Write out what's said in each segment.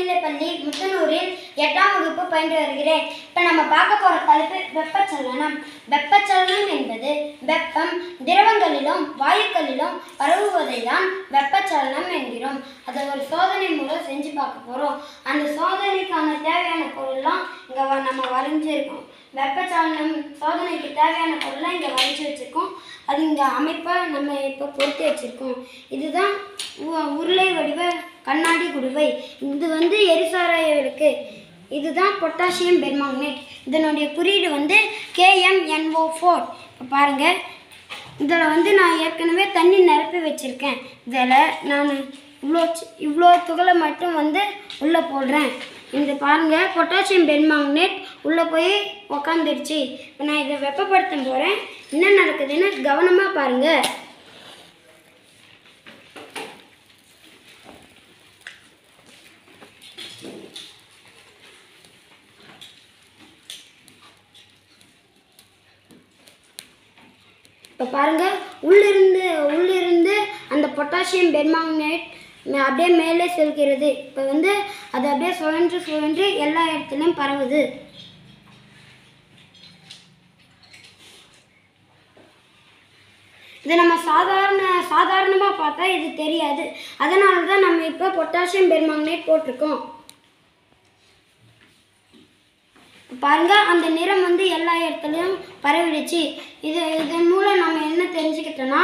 ஸ்கூலில் எட்டாம் வகுப்பு பயின்று வருகிறேன். இப்போ நம்ம பார்க்க போகிற தலைப்பு வெப்பச்சலனம். வெப்பச்சலனம் என்பது வெப்பம் திரவங்களிலும் வாயுக்களிலும் பரவுவதை தான் வெப்பச்சலனம் என்கிறோம். அதை ஒரு சோதனை மூலம் செஞ்சு பார்க்க போகிறோம் அந்த சோதனைக்கான தேவையான பொருள்லாம் இங்கே நம்ம வரைஞ்சிருக்கோம். வெப்பச்சலனம் சோதனைக்கு தேவையான பொருள்லாம் இங்கே வரைஞ்சி வச்சுருக்கோம். அது இங்கே அமைப்பை நம்ம இப்போ பொருத்தி வச்சுருக்கோம். இதுதான் உ- உருளை வடிவ கண்ணாடி குடுவை. இது வந்து எரிசாராய விளக்கு இதுதான் பொட்டாசியம் பெர்மாங்கனேட். இதனுடைய குறியீடு வந்து கேஎம்என்ஓ ஃபோர் இப்போ பாருங்கள் இதில் வந்து நான் ஏற்கனவே தண்ணி நிரப்பி வச்சுருக்கேன். இதில் நான் இவ்வளோ இவ்வளோ துகளை மட்டும் வந்து உள்ளே போடுறேன். இந்த பாருங்கள் பொட்டாசியம் பெர்மாங்கனேட் உள்ளே போய் உக்காந்துருச்சு. இப்போ நான் இதை வெப்பப்படுத்த போகிறேன் என்ன நடக்குதுன்னு கவனமாக பாருங்கள் இப்போ பாருங்கள் உள்ளிருந்து உள்ளிருந்து அந்த பொட்டாசியம் பெர்மாங்கனேட் அப்படியே மேலே செல்கிறது. இப்போ வந்து அது அப்படியே சுழன்று சுழன்று எல்லா இடத்துலையும் பரவுது. இது நம்ம சாதாரண சாதாரணமாக பார்த்தா இது தெரியாது. அதனால தான் நம்ம இப்போ பொட்டாசியம் பெர்மாங்கனேட் போட்டிருக்கோம். பாருங்க அந்த நிறம் வந்து எல்லா இடத்துலையும் பரவிடுச்சு. இது இதன் மூலம் நம்ம என்ன தெரிஞ்சுக்கிட்டோன்னா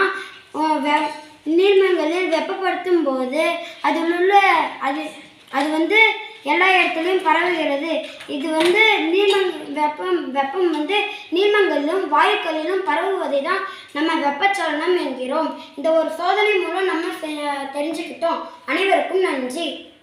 நீர்மங்களில் வெப்பப்படுத்தும் போது அதில் உள்ள அது அது வந்து எல்லா இடத்துலையும் பரவுகிறது. இது வந்து நீர்மங் வெப்பம் வெப்பம் வந்து நீர்மங்களிலும் வாயுக்களிலும் பரவுவதை தான் நம்ம வெப்பச்சலனம் என்கிறோம். இந்த ஒரு சோதனை மூலம் நம்ம செ- தெரிஞ்சுக்கிட்டோம். அனைவருக்கும் நன்றி.